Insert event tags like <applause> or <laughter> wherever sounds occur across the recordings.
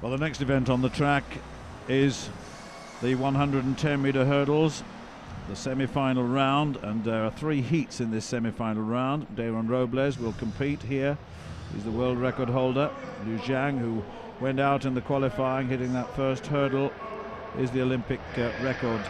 Well, the next event on the track is the 110 meter hurdles, the semi final round, and there are three heats in this semi final round. Dayron Robles will compete here. He's the world record holder. Liu Xiang, who went out in the qualifying, hitting that first hurdle, is the Olympic uh, record,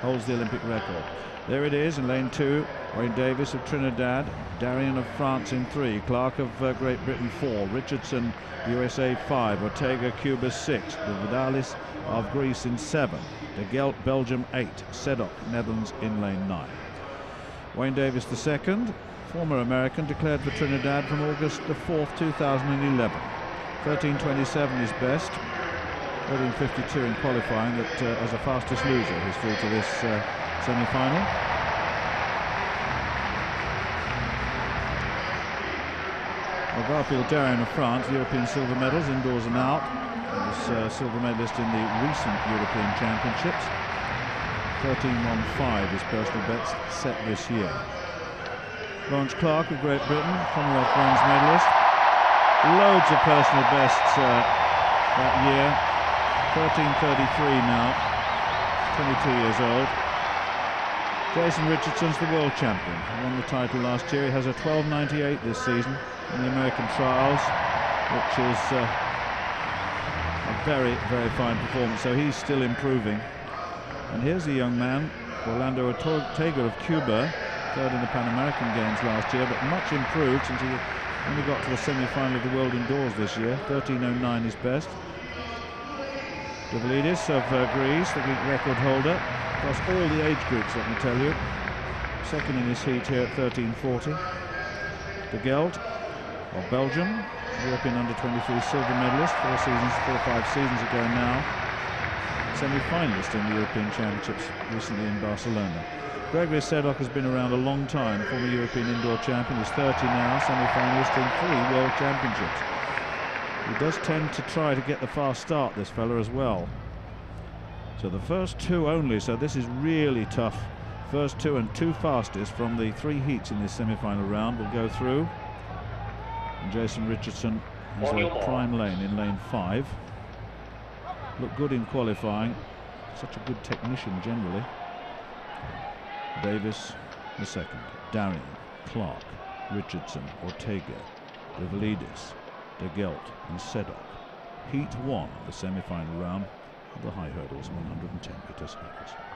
holds the Olympic record. There it is in lane two. Wayne Davis of Trinidad, Darien of France in three, Clark of uh, Great Britain four, Richardson USA five, Ortega Cuba six, the Vidalis of Greece in seven, Deghelt Belgium eight, Sedoc Netherlands in lane nine. Wayne Davis the second, former American, declared for Trinidad from August the 4th, 2011. 13.27 is best. 13.52 in qualifying that uh, as a fastest loser he's through to this uh, semi-final. Well, Garfield Darien of France, European silver medals indoors and out. Was uh, silver medalist in the recent European Championships. 13.15 is personal best set this year. Lawrence Clarke of Great Britain, Commonwealth bronze medalist. Loads of personal bests uh, that year. 13.33 now, 22 years old. Jason Richardson's the world champion. He won the title last year. He has a 12.98 this season in the American trials, which is uh, a very, very fine performance. So he's still improving. And here's a young man, Orlando Ortega of Cuba, third in the Pan American Games last year, but much improved since he only got to the semi-final of the World Indoors this year. 13.09 is best. Douvalidis of uh, Greece, the Greek record holder, across all the age groups, let me tell you. Second in his heat here at 13.40. Deghelt of Belgium, European under-23 silver medalist, four seasons, four or five seasons ago now. Semi-finalist in the European Championships recently in Barcelona. Gregory Sedoc has been around a long time, former European indoor champion, he's 30 now, semi-finalist in three World Championships. He does tend to try to get the fast start, this fella, as well. So the first two only, so this is really tough. First two and two fastest from the three heats in this semi-final round will go through. And Jason Richardson has a prime lane in lane five. Looked good in qualifying. Such a good technician generally. Davis the second. Darien, Clarke, Richardson, Ortega, Douvalidis, De Gelt and Sedoc. Heat one, of the semi-final round of the high hurdles, 110 metres hurdles.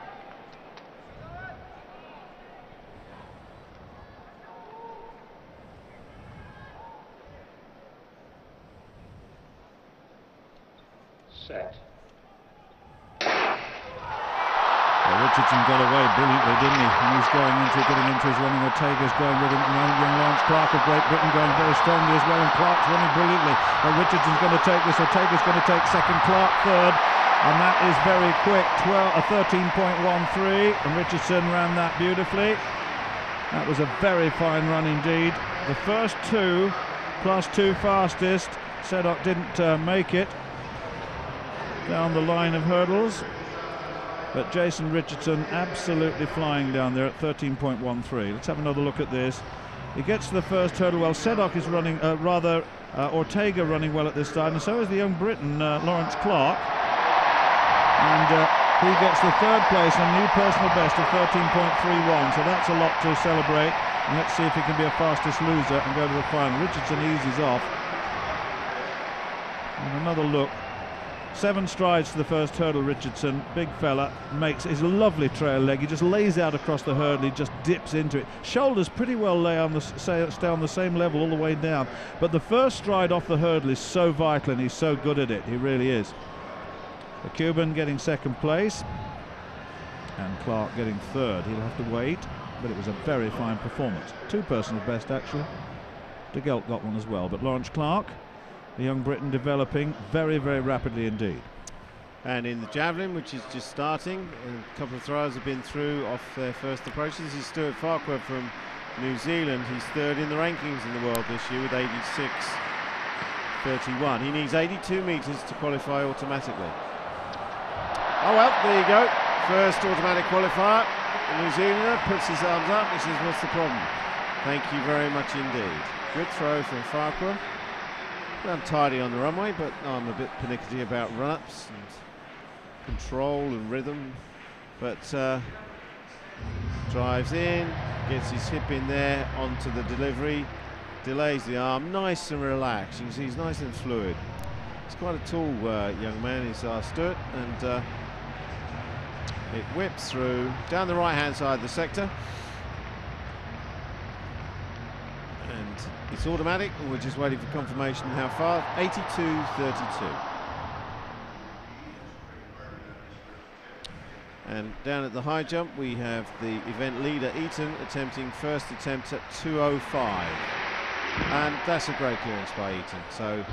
Richardson got away brilliantly, didn't he? And he's going into getting into his running. Ortega's going with him. And young Lawrence Clarke of Great Britain going very strongly as well. And Clarke's running brilliantly. Richardson's going to take this. Ortega's going to take second. Clarke third. And that is very quick. 12, a 13.13. And Richardson ran that beautifully. That was a very fine run indeed. The first two plus two fastest. Sedoc didn't uh, make it down the line of hurdles. But Jason Richardson absolutely flying down there at 13.13. Let's have another look at this. He gets to the first hurdle well. Sedoc is running, uh, rather, uh, Ortega running well at this time, and so is the young Briton, uh, Lawrence Clarke. And uh, he gets the third place and new personal best of 13.31, so that's a lot to celebrate. And let's see if he can be a fastest loser and go to the final. Richardson eases off. And another look. Seven strides to the first hurdle, Richardson. Big fella, makes his lovely trail leg. He just lays out across the hurdle, he just dips into it. Shoulders pretty well lay on the, stay on the same level all the way down. But the first stride off the hurdle is so vital and he's so good at it. He really is. The Cuban getting second place. And Clarke getting third. He'll have to wait, but it was a very fine performance. Two personal best, actually. Deghelt got one as well, but Lawrence Clarke the young Briton developing very, very rapidly indeed. And in the javelin, which is just starting, a couple of throwers have been through off their first approaches. This is Stuart Farquhar from New Zealand. He's third in the rankings in the world this year with 86.31. He needs 82 metres to qualify automatically. Oh well, there you go. First automatic qualifier. The New Zealander puts his arms up and says, what's the problem? Thank you very much indeed. Good throw from Farquhar. I'm tidy on the runway, but I'm a bit panicky about run-ups and control and rhythm. But uh, drives in, gets his hip in there onto the delivery, delays the arm, nice and relaxed. You can see he's nice and fluid. He's quite a tall uh, young man, he's uh, Stuart, and uh, it whips through down the right-hand side of the sector. And it's automatic, and we're just waiting for confirmation how far. 82.32. And down at the high jump, we have the event leader, Eaton, attempting first attempt at 205. And that's a great clearance by Eaton. So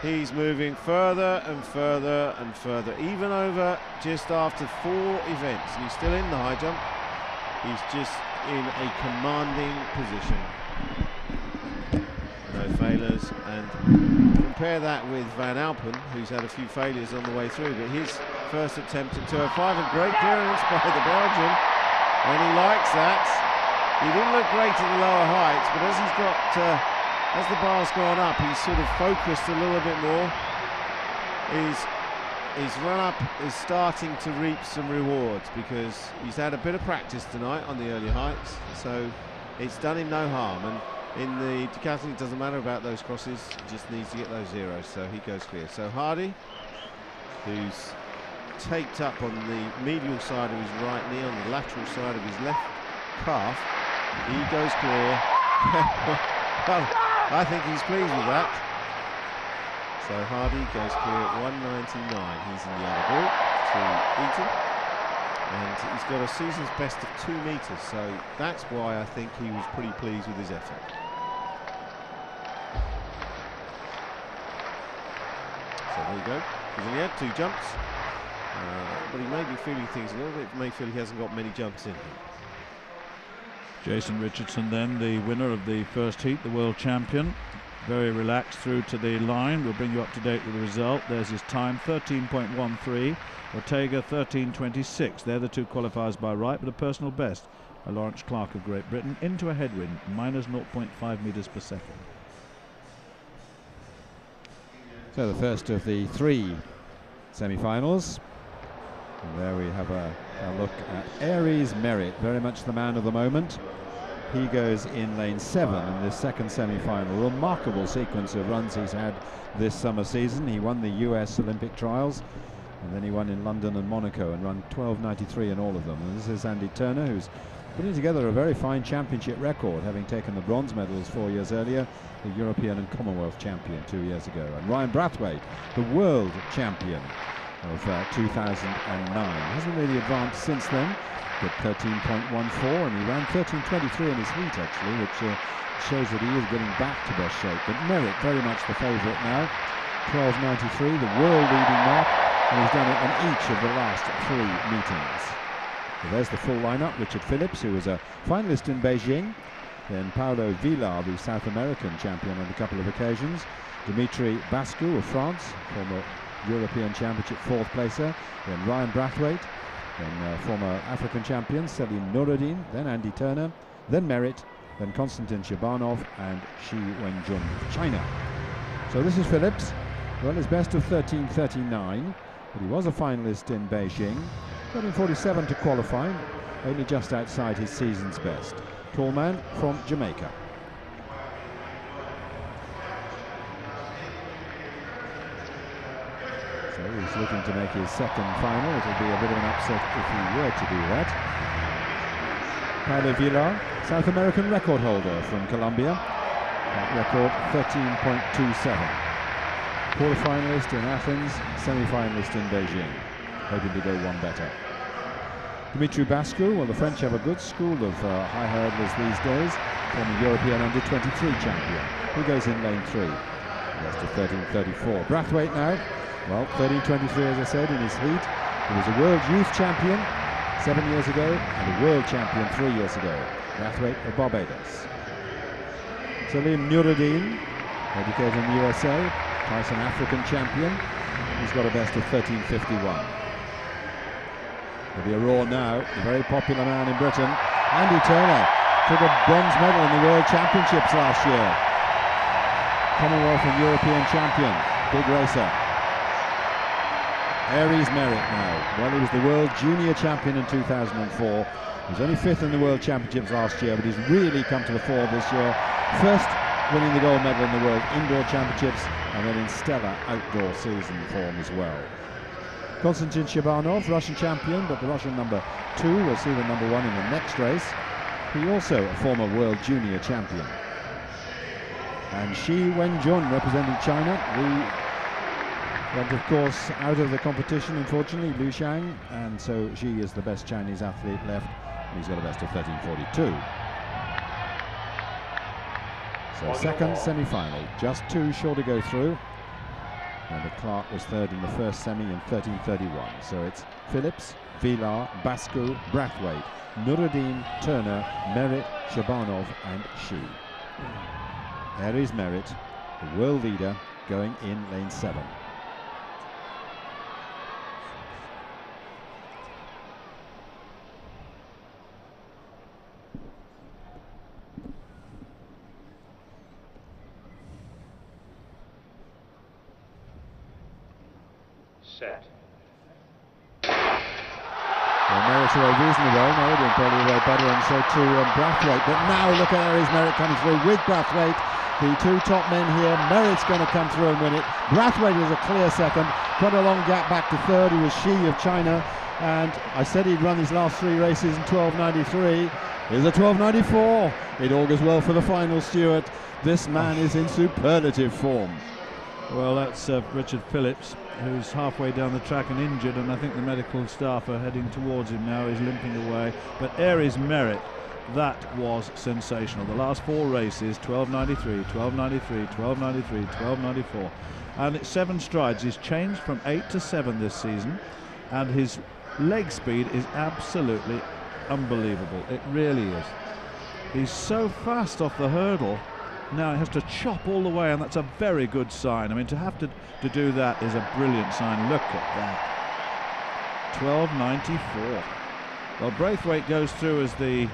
he's moving further and further and further, even over just after four events. And he's still in the high jump. He's just in a commanding position. No failures. And compare that with Van Alphen, who's had a few failures on the way through. But his first attempt at 205, a great clearance by the Belgian. And he likes that. He didn't look great at the lower heights, but as he's got, uh, as the bar's gone up, he's sort of focused a little bit more. His, his run up is starting to reap some rewards because he's had a bit of practice tonight on the early heights, so it's done him no harm. And in the decathlon, it doesn't matter about those crosses, he just needs to get those zeros, so he goes clear. So Hardee, who's taped up on the medial side of his right knee, on the lateral side of his left calf. He goes clear. <laughs> well, I think he's pleased with that. So Hardee goes clear at 199. He's in the other group to Eaton. And he's got a season's best of two metres, so that's why I think he was pretty pleased with his effort. There you go. He's only had two jumps. Uh, but he may be feeling things a little bit. May feel he hasn't got many jumps in him. Jason Richardson, then the winner of the first heat, the world champion. Very relaxed through to the line. We'll bring you up to date with the result. There's his time 13.13. Ortega 13.26. They're the two qualifiers by right, but a personal best A Lawrence Clarke of Great Britain into a headwind, minus 0.5 metres per second. So the first of the three semi-finals. There we have a, a look at Aries Merritt, very much the man of the moment. He goes in lane seven in this second semi-final. Remarkable sequence of runs he's had this summer season. He won the US Olympic trials and then he won in London and Monaco and run 12.93 in all of them. And this is Andy Turner who's putting together a very fine championship record, having taken the bronze medals four years earlier, the European and Commonwealth champion two years ago. And Ryan Brathwaite, the world champion of uh, 2009. Hasn't really advanced since then, but 13.14, and he ran 13.23 in his heat actually, which uh, shows that he is getting back to best shape. But Merritt very much the favourite now, 12.93, the world leading mark, and he's done it in each of the last three meetings. So there's the full lineup, Richard Phillips, who was a finalist in Beijing, then Paulo Villar, the South American champion on a couple of occasions, Dimitri Bascou of France, former European Championship fourth placer, then Ryan Brathwaite, then uh, former African champion. Selim Nurudeen, then Andy Turner, then Merritt, then Konstantin Shabanov and Xie Wenjun of China. So this is Phillips, well his best of 13.39, but he was a finalist in Beijing, got in 47 to qualify, only just outside his season's best. Tall man from Jamaica. So he's looking to make his second final. It'll be a bit of an upset if he were to do that. Paulo Villar, South American record holder from Colombia. That record 13.27. Quarter-finalist in Athens, semi-finalist in Beijing. Hoping to go one better. Dimitri Bascou, well the French have a good school of uh, high hurdlers these days. Former European under-23 champion. He goes in lane three. That's to 13.34. Brathwaite now, well, 13.23 as I said in his heat. He was a world youth champion seven years ago and a world champion three years ago. Brathwaite of Barbados. Selim Nurudeen, educated in the USA, an African champion. He's got a best of 13.51. There'll be a roar now. A very popular man in Britain, Andy Turner, took a bronze medal in the World Championships last year. Commonwealth and European champion, big racer. Aries Merritt now. Well, he was the world junior champion in 2004. He was only fifth in the World Championships last year, but he's really come to the fore this year. First winning the gold medal in the World Indoor Championships, and then in stellar outdoor season form as well. Konstantin Shabanov, Russian champion, but the Russian number two will see the number one in the next race. He also a former world junior champion. And Xie Wenjun representing China. We went, of course, out of the competition, unfortunately, Liu Xiang, and so Xie is the best Chinese athlete left. He's got a best of 13.42. So second semi-final, just two sure to go through. And the Clarke was third in the first semi in 13.31. So it's Phillips, Villar, Bascou, Brathwaite, Nurudeen, Turner, Merritt, Shabanov and Xie. There is Merritt, the world leader, going in lane seven. Set. Well, Merritt away reasonably well. Merritt probably away better, and so too um, Brathwaite. But now look at Aries Merritt coming through with Brathwaite. The two top men here. Merritt's going to come through and win it. Brathwaite is a clear second. Quite a long gap back to third. He was Xie of China. And I said he'd run his last three races in 12.93. Here's a 12.94. It augurs well for the final, Stuart. This man is in superlative form. Well, that's uh, Richard Phillips, who's halfway down the track and injured, and I think the medical staff are heading towards him now. He's limping away. But Aries Merritt, that was sensational. The last four races 12.93, 12.93, 12.93, 12.94. And it's seven strides. He's changed from eight to seven this season, and his leg speed is absolutely unbelievable. It really is. He's so fast off the hurdle. Now he has to chop all the way, and that's a very good sign. I mean, to have to, to do that is a brilliant sign. Look at that. 12.94. Well, Brathwaite goes through as the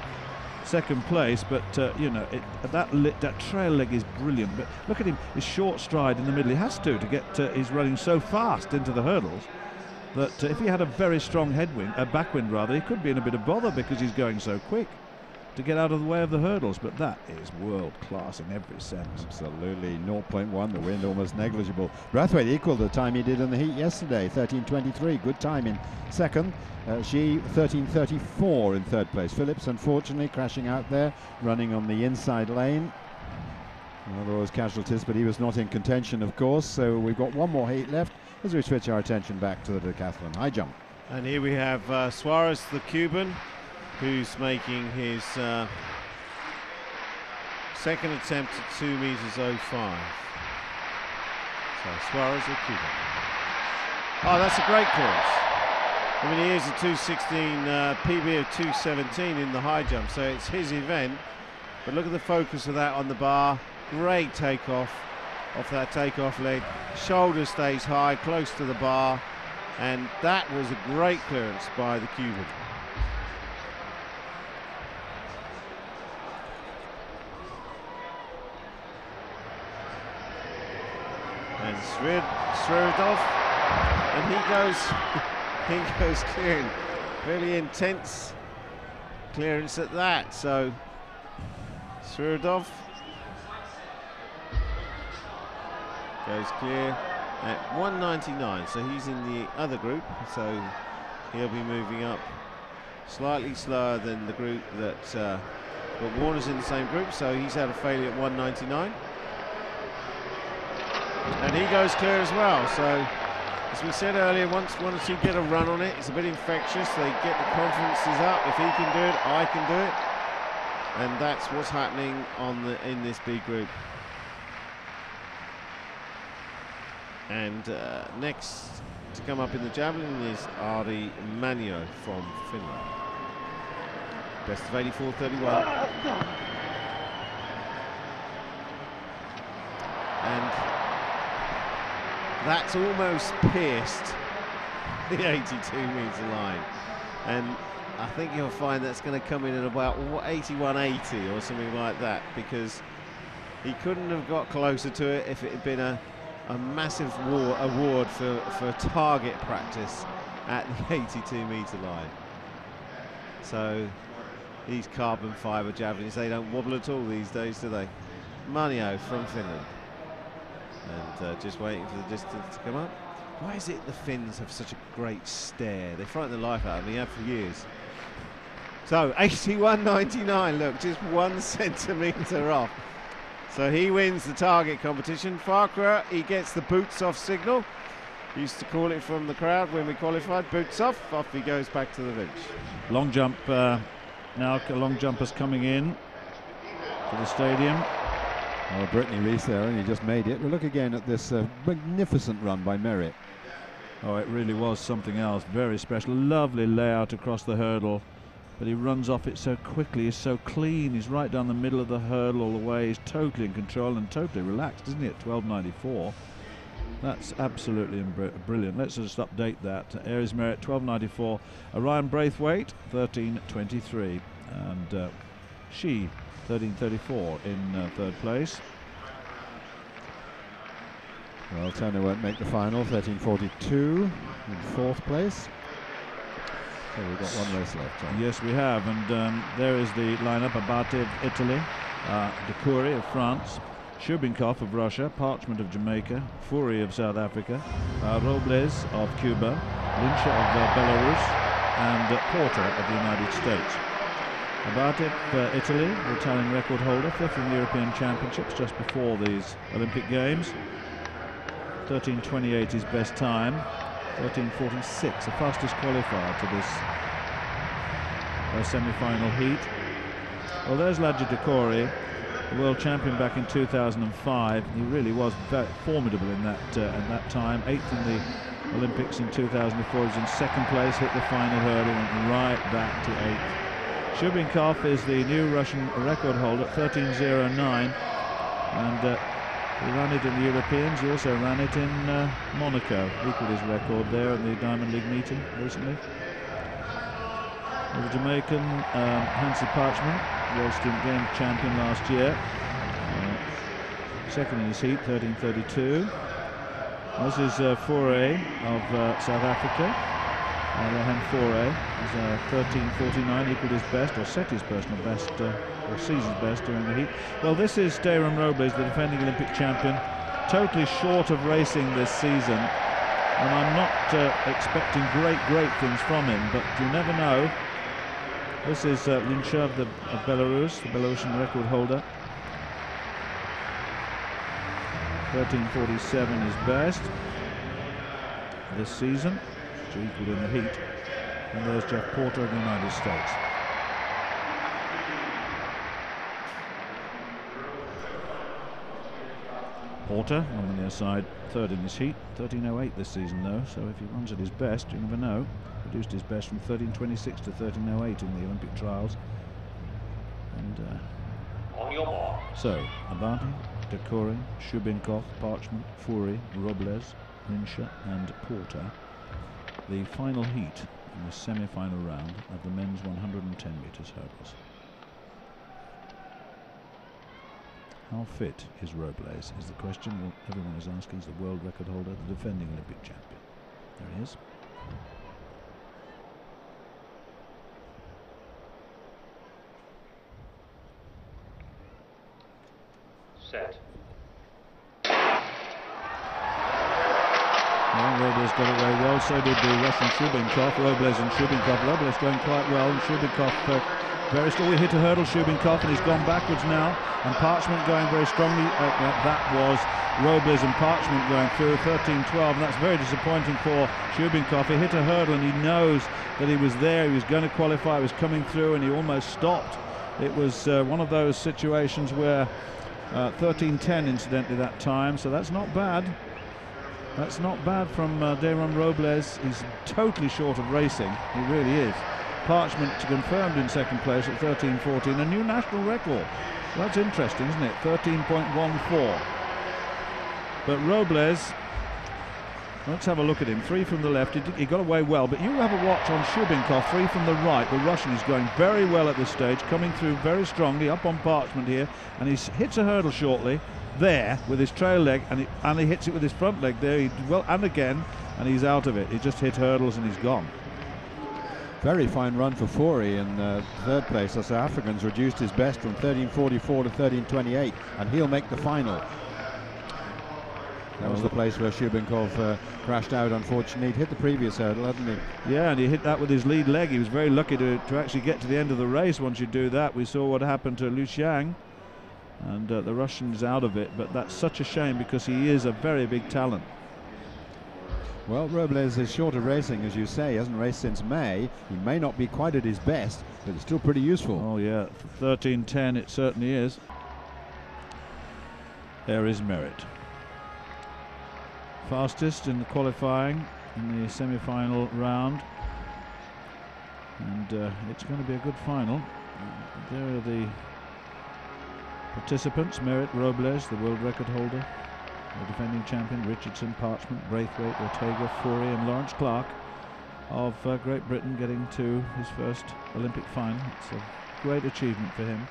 second place, but uh, you know it, that that trail leg is brilliant. But look at him, his short stride in the middle. He has to to get. Uh, he's running so fast into the hurdles that uh, if he had a very strong headwind, a backwind rather, he could be in a bit of bother because he's going so quick to get out of the way of the hurdles. But that is world class in every sense. Absolutely, 0.1, the wind almost negligible. Brathwaite equalled the time he did in the heat yesterday, 13.23, good time in second. Uh, Xie 13.34 in third place. Phillips, unfortunately, crashing out there, running on the inside lane. Well, there was casualties, but he was not in contention, of course. So we've got one more heat left as we switch our attention back to the decathlon high jump. And here we have uh, Suarez, the Cuban, who's making his uh, second attempt at 2 meters 05. So Suarez, the Cuban. Oh, that's a great clearance. I mean, he is a 216 uh, PB of 217 in the high jump, so it's his event. But look at the focus of that on the bar. Great takeoff off that takeoff leg. Shoulder stays high, close to the bar. And that was a great clearance by the Cuban. And Sviridov, and he goes, <laughs> he goes clearing. Really intense clearance at that. So Sviridov goes clear at 199 so he's in the other group. So he'll be moving up slightly slower than the group that uh, but Warner's in the same group. So he's had a failure at 199 and he goes clear as well. So as we said earlier once or two get a run on it it's a bit infectious. They get the confidences up. If he can do it I can do it. And that's what's happening on the in this B group. And uh, next to come up in the javelin is Ari Mannio from Finland. Best of 84.31. And that's almost pierced <laughs> the 82 metre line. And I think you'll find that's going to come in at about 81.80 or something like that because He couldn't have got closer to it if it had been a, a massive war, award for, for target practice at the <laughs> 82 metre line. So these carbon fibre javelins, they don't wobble at all these days, do they? Mannio from Finland. And uh, just waiting for the distance to come up. Why is it the Finns have such a great stare? They frighten the life out of me, have for years. So <laughs> 81.99, look, just one <laughs> centimetre off. So he wins the target competition. Farquhar, he gets the boots off signal. Used to call it from the crowd when we qualified, boots off, off he goes back to the bench. Long jump uh, now, long jumpers coming in to the stadium. Oh, Brittney Reese there, and he just made it. We'll look again at this uh, magnificent run by Merritt. Oh, it really was something else. Very special. Lovely layout across the hurdle. But he runs off it so quickly. He's so clean. He's right down the middle of the hurdle all the way. He's totally in control and totally relaxed, isn't he, at 12.94? That's absolutely brilliant. Let's just update that. Aries Merritt 12.94. Orion Brathwaite 13.23. And uh, Xie 13.34 in uh, third place. Well, Turner won't make the final, 13.42 in fourth place. So we've got one race left. John. Yes, we have. And um, there is the lineup. Abate of Italy, uh, De of France, Shubenkov of Russia, Parchment of Jamaica, Fourie of South Africa, uh, Robles of Cuba, Lince of uh, Belarus, and Porter of the United States. Abate for Italy, the Italian record holder, fifth in the European Championships just before these Olympic Games. 13.28 his best time. 13.46, the fastest qualifier to this uh, semi-final heat. Well, there's Ladji Doucouré, the world champion back in 2005. He really was formidable in that uh, in that time. Eighth in the Olympics in 2004. He was in second place, hit the final hurdle, and right back to eighth. Shubenkov is the new Russian record holder, 13.09, and uh, he ran it in the Europeans. He also ran it in uh, Monaco. Equaled his record there at the Diamond League meeting recently. The Jamaican um, Hansi Parchment, World Student Games champion last year. Uh, second in his heat, 13.32. This is uh, Fourie of uh, South Africa. Lehann Fourie is uh, 13.49, equaled his best, or set his personal best, uh, or season's best during the heat. Well, this is Dayron Robles, the defending Olympic champion, totally short of racing this season. And I'm not uh, expecting great, great things from him, but you never know. This is uh, the, of Belarus, the Belarusian record holder. 13.47 is best this season equal in the heat. And there's Jeff Porter of the United States. Porter on the near side, third in his heat, 13.08 this season though, so if he runs at his best, you never know. Reduced his best from 13.26 to 13.08 in the Olympic trials. And uh, on your mark. So, Abate, Doucouré, Shubenkov, Parchment, Fourie, Robles, Lince and Porter the final heat in the semi-final round of the men's 110 metres hurdles. How fit is Robles is the question everyone is asking. He's the world record holder, the defending Olympic champion. There he is. Set. Robles got away well, so did the Russian Shubenkov. Robles and Shubenkov. Robles going quite well, and Shubenkov uh, very strong. We hit a hurdle, Shubenkov, and he's gone backwards now. And Parchment going very strongly. Uh, uh that was Robles and Parchment going through 13-12, and that's very disappointing for Shubenkov. He hit a hurdle, and he knows that he was there. He was going to qualify. He was coming through, and he almost stopped. It was uh, one of those situations where 13-10, uh, incidentally, that time, so that's not bad. That's not bad from uh, Dayron Robles. He's totally short of racing. He really is. Parchment confirmed in second place at 13.14, a new national record. That's interesting, isn't it? 13.14. But Robles Let's have a look at him. Three from the left. He, he got away well, but you have a watch on Shubenkov. Three from the right. The Russian is going very well at this stage, coming through very strongly up on Parchment here, and he hits a hurdle shortly there with his trail leg, and he, and he hits it with his front leg there. He, well, and again, and he's out of it. He just hit hurdles and he's gone. Very fine run for Fourie in uh, third place. The South Africans reduced his best from 13.44 to 13.28, and he'll make the final. That was the place where Shubenkov uh, crashed out, unfortunately. He'd hit the previous hurdle, hadn't he? Yeah, and he hit that with his lead leg. He was very lucky to, to actually get to the end of the race. Once you do that, we saw what happened to Liu Xiang, and uh, the Russian's out of it. But that's such a shame because he is a very big talent. Well, Robles is short of racing, as you say. He hasn't raced since May. He may not be quite at his best, but it's still pretty useful. Oh yeah, 13.10 it certainly is. There is Merritt. Fastest in the qualifying in the semi-final round. And uh, it's going to be a good final. There are the participants, Merritt, Robles, the world record holder, the defending champion, Richardson, Parchment, Brathwaite, Ortega, Fourie and Lawrence Clarke of uh, Great Britain getting to his first Olympic final. It's a great achievement for him.